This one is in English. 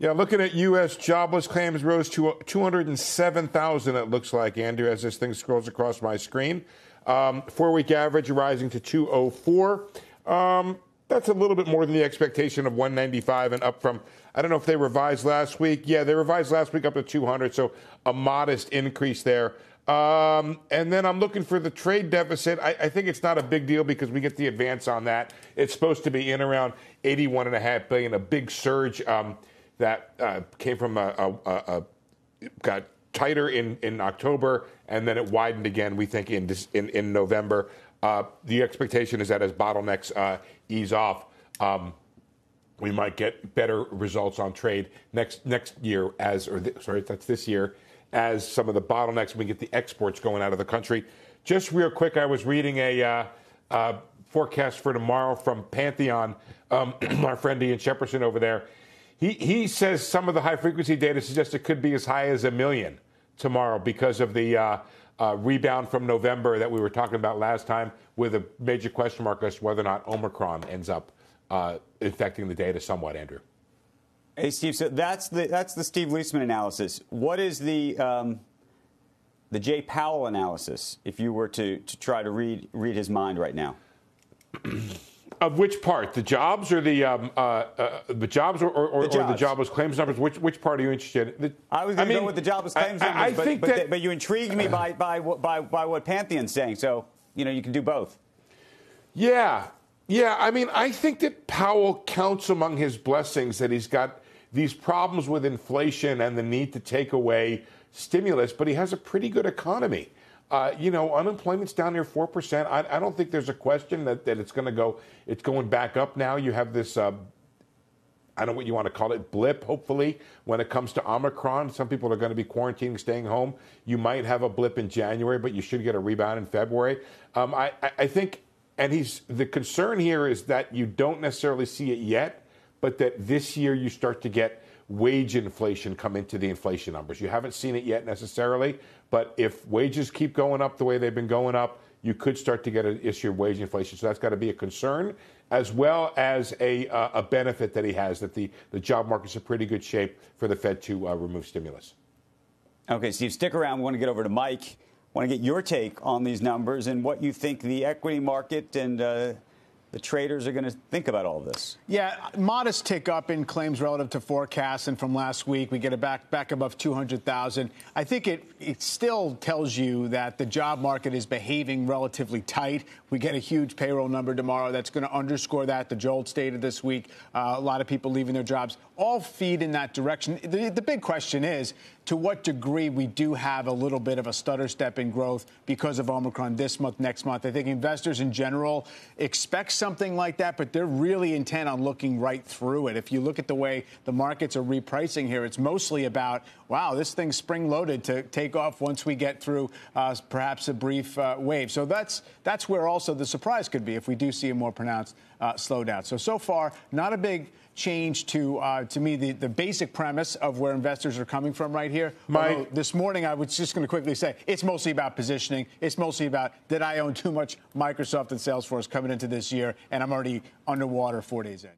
Yeah, looking at U.S. jobless claims rose to 207,000, it looks like, Andrew, as this thing scrolls across my screen. Um, four week average rising to 204. Um, that's a little bit more than the expectation of 195 and up from, I don't know if they revised last week. Yeah, they revised last week up to 200, so a modest increase there. Um, and then I'm looking for the trade deficit. I, I, think it's not a big deal because we get the advance on that. It's supposed to be in around 81.5 billion, a big surge. Um, that uh, came from a, a, a, got tighter in, in October, and then it widened again. We think in in, in November. Uh, the expectation is that as bottlenecks uh, ease off, um, we might get better results on trade next next year. As or th- sorry, that's this year. As some of the bottlenecks, we get the exports going out of the country. Just real quick, I was reading a uh, uh, forecast for tomorrow from Pantheon. Um, our friend Ian Shepherdson over there he, he says some of the high frequency data suggests it could be as high as a million tomorrow because of the uh, uh, rebound from November that we were talking about last time, with a major question mark as to whether or not Omicron ends up uh, infecting the data somewhat, Andrew. Hey, Steve. So that's the that's the Steve Liesman analysis. What is the um, the Jay Powell analysis? If you were to, to try to read read his mind right now. Of which part? The jobs or the um, uh, uh, the jobs or, or, the jobs. or, the jobless claims numbers? Which which part are you interested in? The, I was going to go with the jobless claims I, numbers, I, I but, think but, that, but you intrigued me by, by, by, by what Pantheon's saying. So, you know, you can do both. Yeah. Yeah. I mean, I think that Powell counts among his blessings that he's got these problems with inflation and the need to take away stimulus, but he has a pretty good economy. Uh, you know, unemployment's down four percent. I, I, don't think there's a question that, that it's going to go. It's going back up now. You have this. Uh, I don't know what you want to call it, blip, hopefully, when it comes to Omicron. Some people are going to be quarantining, staying home. You might have a blip in January, but you should get a rebound in February. Um, I, I, think, and he's the concern here is that you don't necessarily see it yet, but that this year you start to get wage inflation come into the inflation numbers. You haven't seen it yet necessarily, but if wages keep going up the way they've been going up, you could start to get an issue of wage inflation. So that's got to be a concern, as well as a, uh, a benefit that he has that the, the job market's in pretty good shape for the Fed to uh, remove stimulus. Okay, Steve, stick around. We want to get over to Mike. want to get your take on these numbers and what you think the equity market and uh, the traders are going to think about all of this. Yeah, modest tick up in claims relative to forecasts, and from last week we get it back back above 200,000. I think it it still tells you that the job market is behaving relatively tight. We get a huge payroll number tomorrow that's going to underscore that. The JOLTS data this week, uh, a lot of people leaving their jobs, all feed in that direction. The, the big question is to what degree we do have a little bit of a stutter step in growth because of Omicron this month, next month. I think investors in general expect something like that, but they're really intent on looking right through it. If you look at the way the markets are repricing here, it's mostly about, wow, this thing's spring loaded to take off once we get through uh, perhaps a brief uh, wave. So that's that's where also the surprise could be if we do see a more pronounced uh, slowdown. So so far, not a big change to uh, to me the, the basic premise of where investors are coming from right here. My, this morning, I was just going to quickly say it's mostly about positioning. It's mostly about did I own too much Microsoft and Salesforce coming into this year, and I'm already underwater four days in.